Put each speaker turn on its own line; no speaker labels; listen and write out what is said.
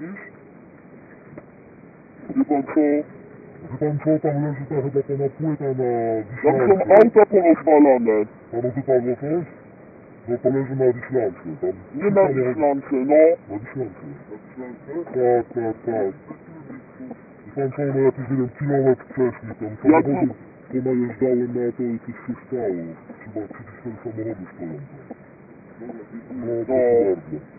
widzisz? Wie pan co?
Wie pan co, tam leży ta chyba pana płyta na
Tam są auta porozwalane.
Panu wypadło coś? No to leży na Wiślance, tam.
Nie na Wiślance, no.
Na Wiślance. Tak, tak, tak. Wie pan co, no jakiś, nie wiem, kilometr wcześniej, tam samochody ponajeżdżałem na to i coś się stało. Chyba 34 samochody stoją tam. No, proszę bardzo.